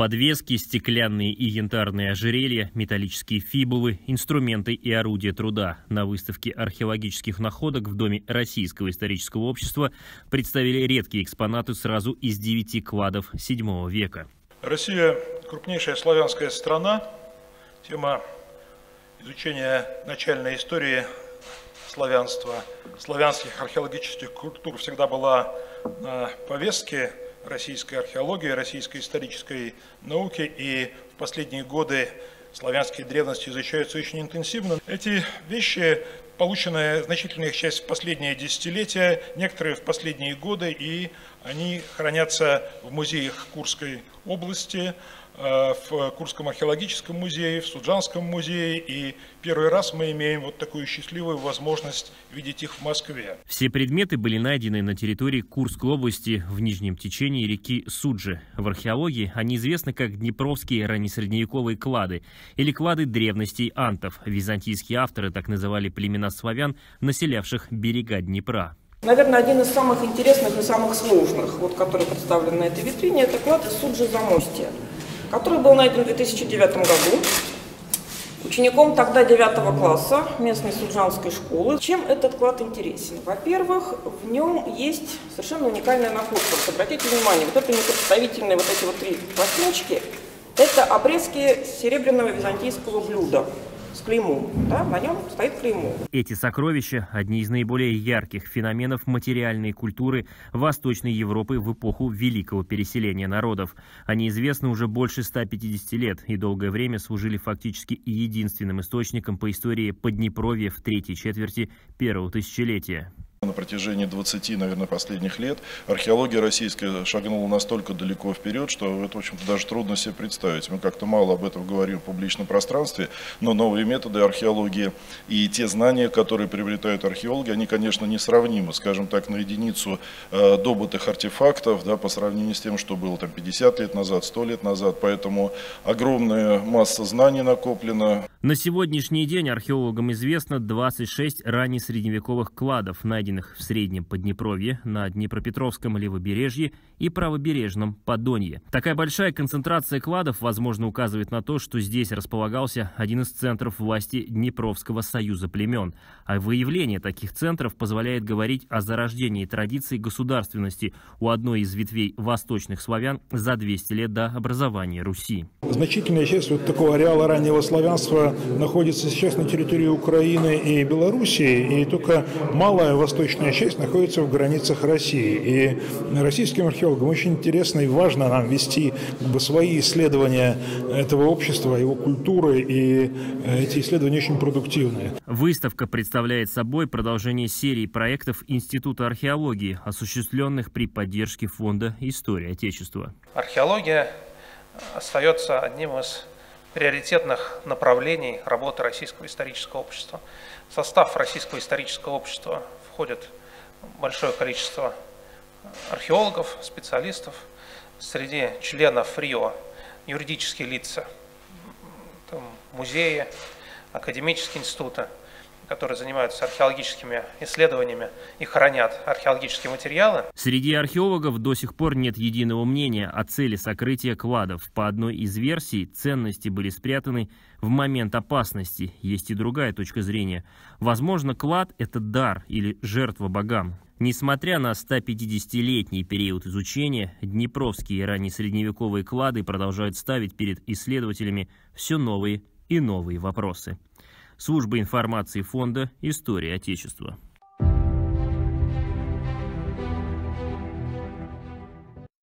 Подвески, стеклянные и янтарные ожерелья, металлические фибулы, инструменты и орудия труда. На выставке археологических находок в Доме Российского исторического общества представили редкие экспонаты сразу из девяти кладов VII века. Россия – крупнейшая славянская страна. Тема изучения начальной истории славянства, славянских археологических культур всегда была на повестке российской археологии, российской исторической науки, и в последние годы славянские древности изучаются очень интенсивно. Эти вещи, полученная значительная их часть в последние десятилетия, некоторые в последние годы, и они хранятся в музеях Курской области, Э, в Курском археологическом музее, в Суджанском музее. И первый раз мы имеем вот такую счастливую возможность видеть их в Москве. Все предметы были найдены на территории Курской области в нижнем течении реки Суджи. В археологии они известны как Днепровские раннесредневековые клады или клады древностей антов. Византийские авторы так называли племена славян, населявших берега Днепра. Наверное, один из самых интересных и самых сложных, вот, который представлен на этой витрине, это клад из Суджи Замостья который был найден в 2009 году учеником тогда 9 класса местной суджанской школы. Чем этот клад интересен? Во-первых, в нем есть совершенно уникальная находка. Обратите внимание, вот это непредставительные вот эти вот три пластиночки, это обрезки серебряного византийского блюда с клеймом. Да? На нем стоит клеймо. Эти сокровища – одни из наиболее ярких феноменов материальной культуры Восточной Европы в эпоху Великого переселения народов. Они известны уже больше 150 лет и долгое время служили фактически единственным источником по истории Поднепровья в третьей четверти первого тысячелетия. На протяжении 20, наверное, последних лет археология российская шагнула настолько далеко вперед, что это, в общем-то, даже трудно себе представить. Мы как-то мало об этом говорим в публичном пространстве, но новые методы археологии и те знания, которые приобретают археологи, они, конечно, несравнимы, скажем так, на единицу э, добытых артефактов, да, по сравнению с тем, что было там 50 лет назад, 100 лет назад, поэтому огромная масса знаний накоплена. На сегодняшний день археологам известно 26 раннесредневековых кладов, найденных в Среднем Поднепровье, на Днепропетровском левобережье и правобережном Подонье. Такая большая концентрация кладов, возможно, указывает на то, что здесь располагался один из центров власти Днепровского союза племен, а выявление таких центров позволяет говорить о зарождении традиции государственности у одной из ветвей восточных славян за 200 лет до образования Руси. Значительная часть вот такого ареала раннего славянства находится сейчас на территории Украины и Белоруссии, и только малая восточная часть находится в границах России. И российским археологам очень интересно и важно нам вести как бы, свои исследования этого общества, его культуры, и э, эти исследования очень продуктивные. Выставка представляет собой продолжение серии проектов Института археологии, осуществленных при поддержке Фонда истории Отечества. Археология остается одним из приоритетных направлений работы Российского исторического общества. В состав Российского исторического общества входит большое количество археологов, специалистов. Среди членов РИО юридические лица, там, музеи, академические институты, которые занимаются археологическими исследованиями и хранят археологические материалы. Среди археологов до сих пор нет единого мнения о цели сокрытия кладов. По одной из версий, ценности были спрятаны в момент опасности. Есть и другая точка зрения. Возможно, клад – это дар или жертва богам. Несмотря на 150-летний период изучения, днепровские раннесредневековые клады продолжают ставить перед исследователями все новые и новые вопросы. Служба информации фонда «История Отечества».